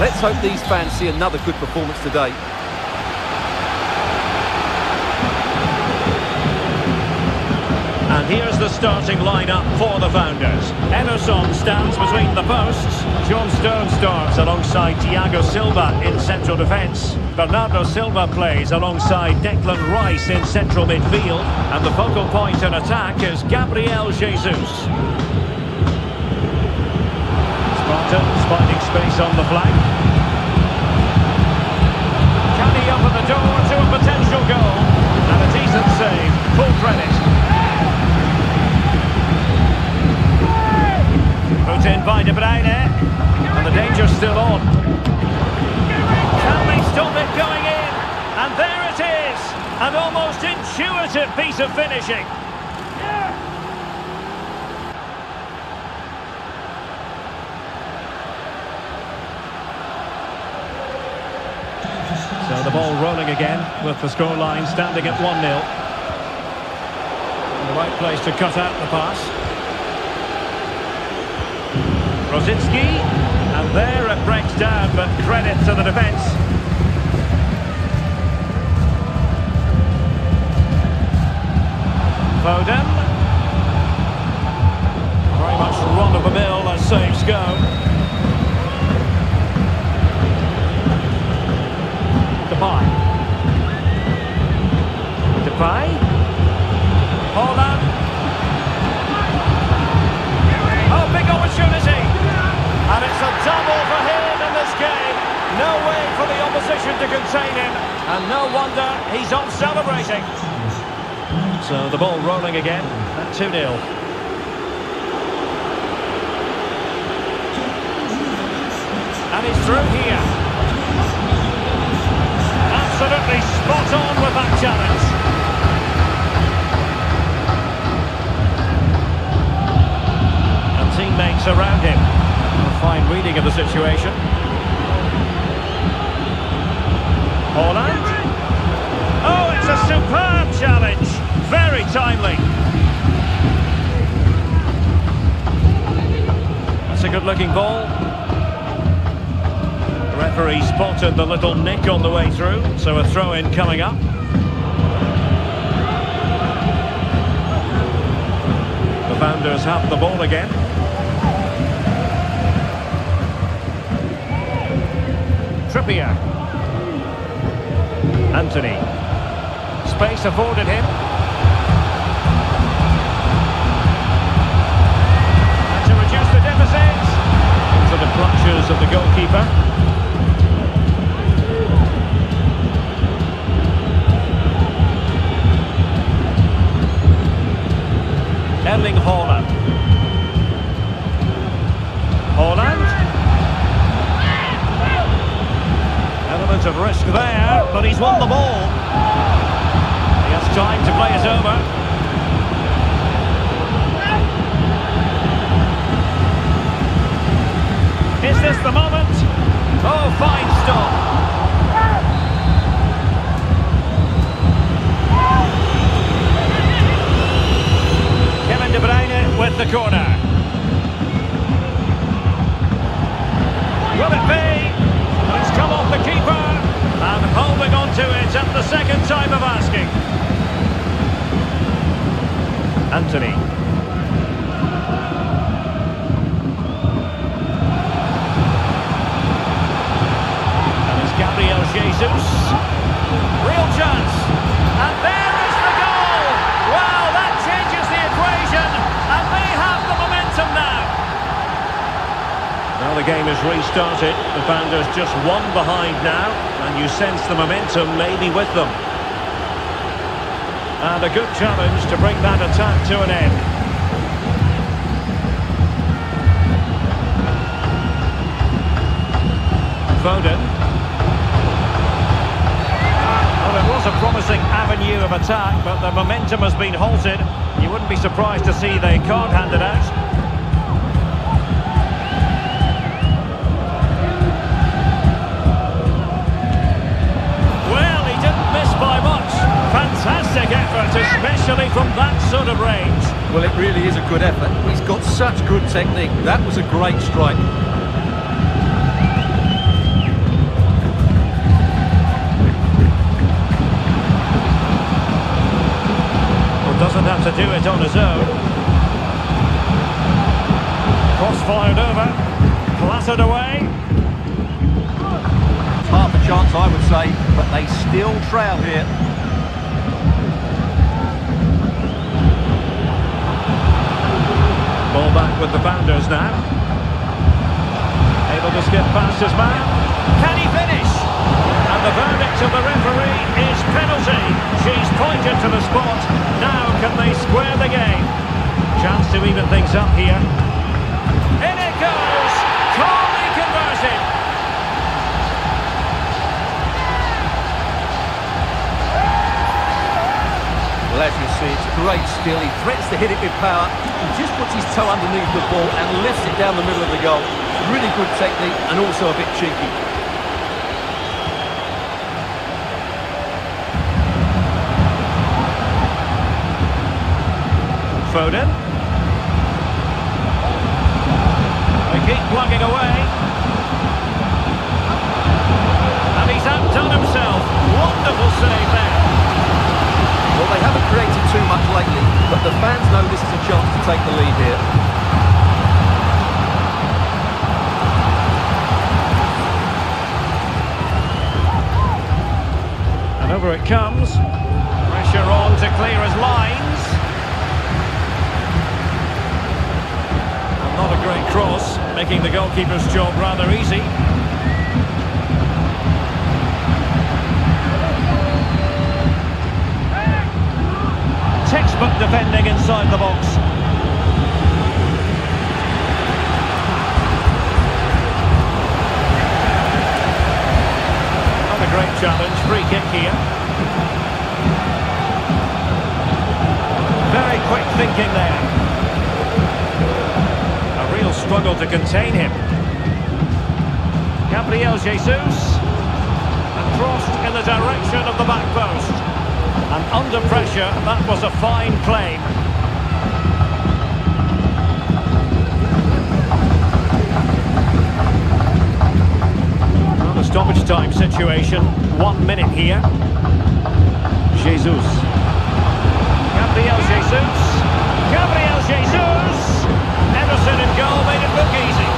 Let's hope these fans see another good performance today. And here's the starting lineup for the Founders. Ederson stands between the posts. John Stones starts alongside Thiago Silva in central defence. Bernardo Silva plays alongside Declan Rice in central midfield. And the focal point in attack is Gabriel Jesus. Spartans finding space on the flank. Can he open the door to a potential goal? And a decent save. Full credit. Put in by De Bruyne. And the danger's still on. Can they stop it going in? And there it is. An almost intuitive piece of finishing. The ball rolling again with the scoreline standing at 1-0. The right place to cut out the pass. Rosicki, and there it breaks down, but credit to the defence. Foden. Very much run of the mill as saves go. Depay. Depay. Haaland. Oh, big opportunity. And it's a double for him in this game. No way for the opposition to contain him. And no wonder he's off celebrating. So the ball rolling again at 2-0. And he's through here. Absolutely spot on with that challenge. And teammates around him. A fine reading of the situation. Haaland. Oh, it's a superb challenge. Very timely. That's a good-looking ball. Referee spotted the little nick on the way through, so a throw-in coming up. The Founders have the ball again. Trippier. Antony. Space afforded him. And to reduce the deficit. Into the clutches of the goalkeeper. Is the moment? Oh, fine stop. Kevin De Bruyne with the corner. Will it be? It's come off the keeper and holding on to it at the second time of asking. Antony. Gabriel Jesus. Real chance. And there is the goal. Wow, that changes the equation. And they have the momentum now. Now the game is restarted. The Founders just one behind now, and you sense the momentum maybe with them. And a good challenge to bring that attack to an end. Foden. Well, it was a promising avenue of attack, but the momentum has been halted. You wouldn't be surprised to see they can't hand it out. Well, he didn't miss by much. Fantastic effort, especially from that sort of range. Well, it really is a good effort. He's got such good technique. That was a great strike. do it on his own. Cross fired over, clattered away. Half a chance, I would say, but they still trail here. Ball back with the founders now. Able to skip past his man. Can he the verdict of the referee is penalty. She's pointed to the spot. Now can they square the game? Chance to even things up here. In it goes! Calmly converted. Well, as you see, it's great skill. He threatens to hit it with power. He just puts his toe underneath the ball and lifts it down the middle of the goal. Really good technique and also a bit cheeky. Foden. They keep plugging away. And he's outdone himself. Wonderful save there. Well, they haven't created too much lately, but the fans know this is a chance to take the lead here. And over it comes. Pressure on to clear his lines. And not a great cross, making the goalkeeper's job rather easy. Textbook defending inside the box. Not a great challenge, free kick here. Very quick thinking there. Struggle to contain him. Gabriel Jesus. And crossed in the direction of the back post. And under pressure, that was a fine claim. Well, a stoppage time situation. One minute here. Jesus. Gabriel Jesus. Gabriel Jesus. Goal made it look easy.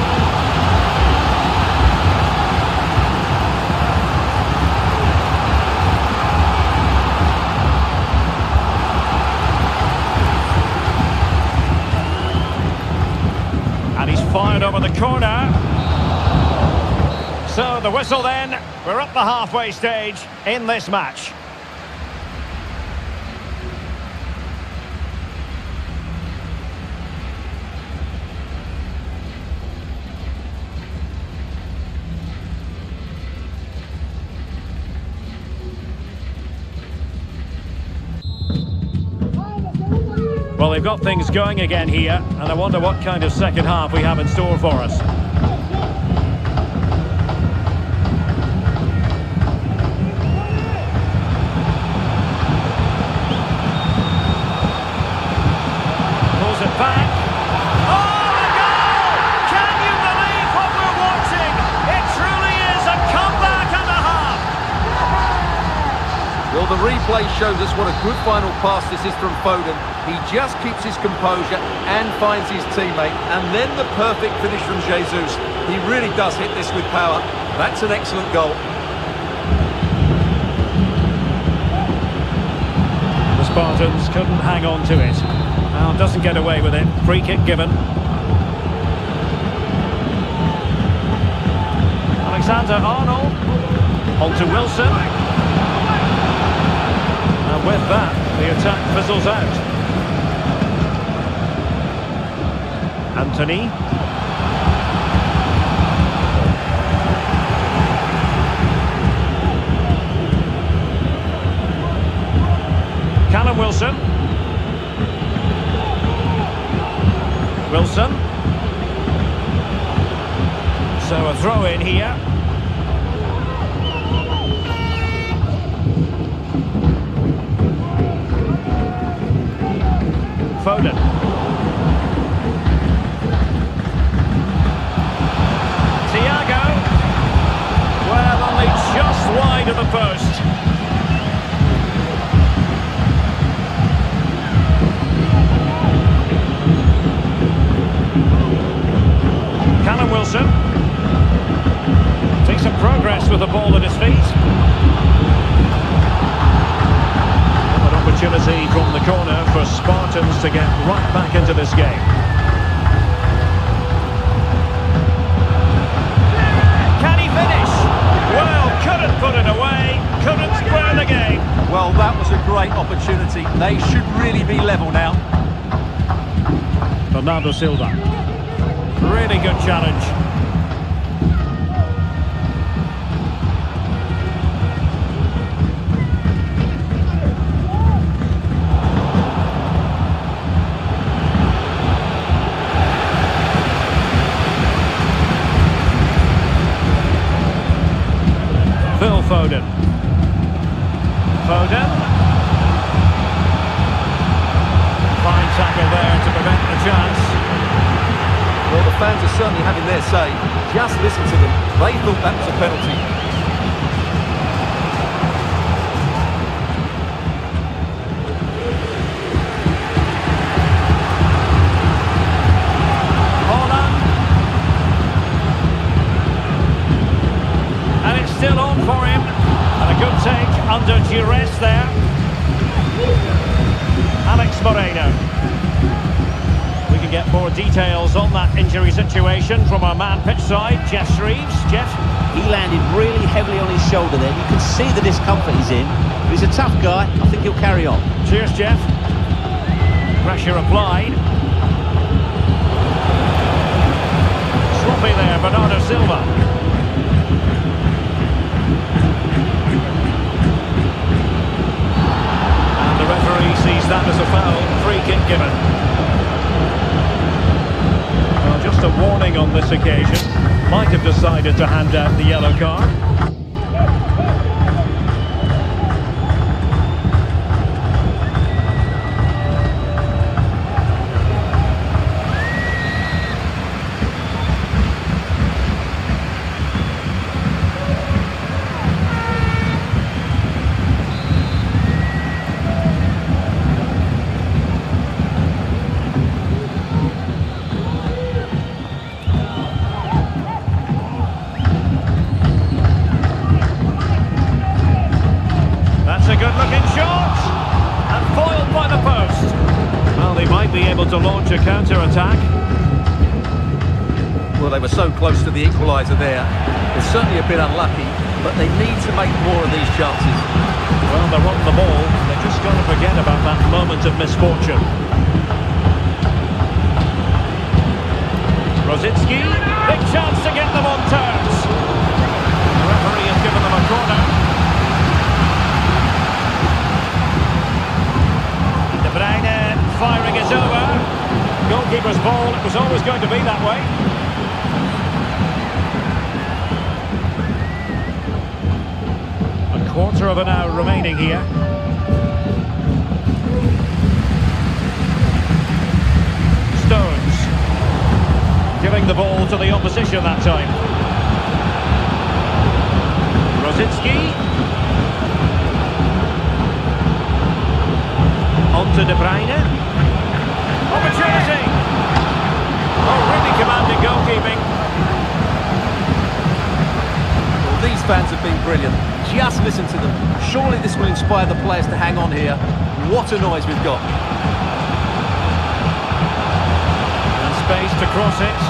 And he's fired over the corner. So the whistle then. We're up the halfway stage in this match. They've got things going again here, and I wonder what kind of second half we have in store for us. Pulls it back. Oh, the goal! Can you believe what we're watching? It truly is a comeback and a half. Well, the replay shows us what a good final pass this is from Foden. He just keeps his composure and finds his teammate. And then the perfect finish from Jesus. He really does hit this with power. That's an excellent goal. The Spartans couldn't hang on to it. Now doesn't get away with it. Free kick given. Alexander Arnold. On to Wilson. And with that, the attack fizzles out. Antony. Callum Wilson. Wilson. So a throw in here. Foden. They should really be level now. Bernardo Silva. Really good challenge. Phil Foden. Foden. Fine tackle there to prevent the chance. Well, the fans are certainly having their say. Just listen to them. They thought that was a penalty. Haaland. And it's still on for him. And a good take under duress there. Alex Moreno. We can get more details on that injury situation from our man pitch side, Geoff Shreeves. Geoff? He landed really heavily on his shoulder there. You can see the discomfort he's in. He's a tough guy. I think he'll carry on. Cheers, Geoff. Pressure applied. Sloppy there, Bernardo Silva. And the referee sees that as a foul. Free kick given. Well, just a warning on this occasion. Might have decided to hand out the yellow card. Might be able to launch a counter-attack. Well, they were so close to the equaliser there. They're certainly a bit unlucky, but they need to make more of these chances. Well, they're on the ball. They're just going to forget about that moment of misfortune. Rosicki, big chance to get them on terms. The referee has given them a corner. De Bruyne firing is over. Goalkeeper's ball, it was always going to be that way. A quarter of an hour remaining here. Stones giving the ball to the opposition that time. Rosicki. On to De Bruyne. Opportunity. Oh, really commanding goalkeeping. Well, these fans have been brilliant. Just listen to them. Surely this will inspire the players to hang on here. What a noise we've got. And space to cross it.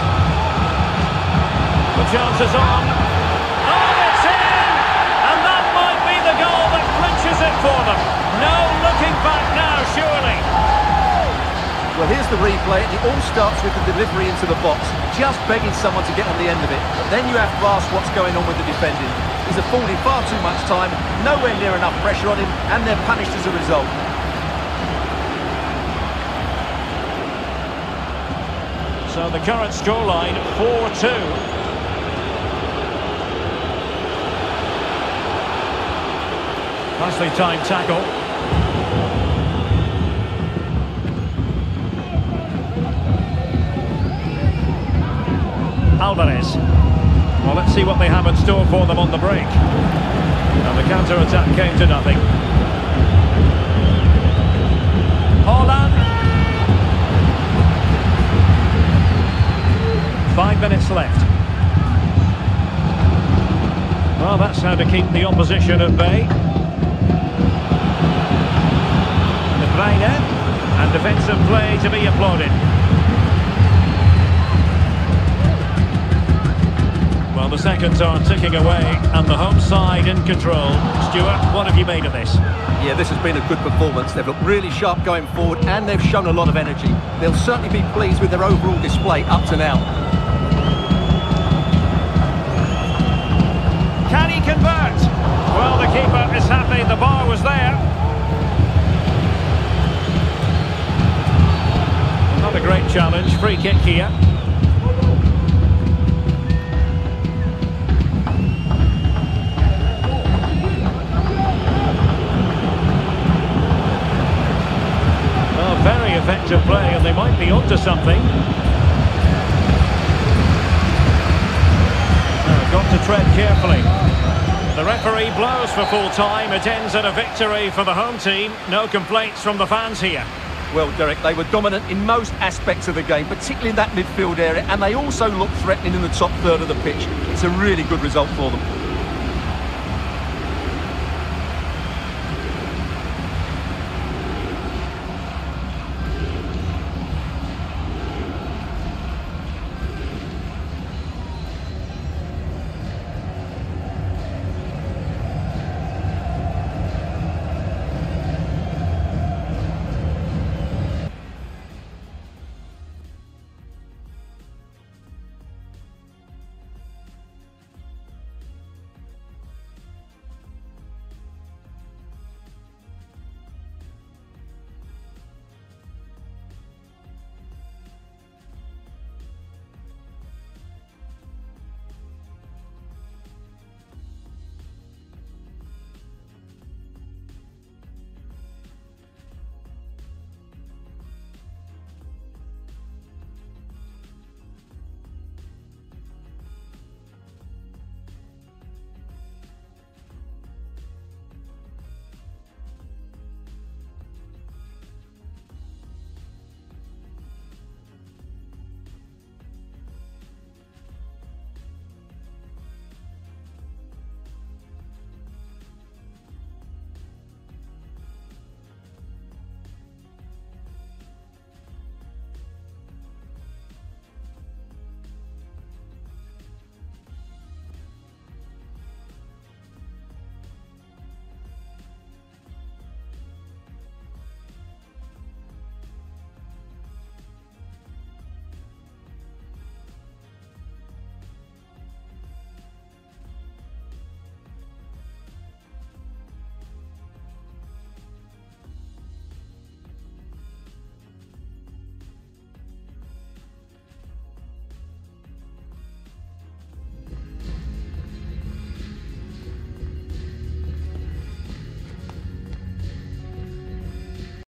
The chance is on. Oh, it's in! And that might be the goal that clinches it for them. No looking back now, surely. Well, here's the replay. and It all starts with the delivery into the box. Just begging someone to get on the end of it. But then you have to ask what's going on with the defending. He's affording far too much time, nowhere near enough pressure on him, and they're punished as a result. So the current scoreline, 4-2. Nicely timed tackle. Alvarez. Well, let's see what they have in store for them on the break. And the counter-attack came to nothing. Haaland. Five minutes left. Well, that's how to keep the opposition at bay. Bruyne, and defensive play to be applauded. Well, the seconds are ticking away, and the home side in control. Stewart, what have you made of this? Yeah, this has been a good performance. They've looked really sharp going forward, and they've shown a lot of energy. They'll certainly be pleased with their overall display up to now. Can he convert? Well, the keeper is happy the bar was there. Not a great challenge, free kick here. Effective play, and they might be onto something. Uh, got to tread carefully. The referee blows for full time. It ends in a victory for the home team. No complaints from the fans here. Well, Derek, they were dominant in most aspects of the game, particularly in that midfield area, and they also looked threatening in the top third of the pitch. It's a really good result for them.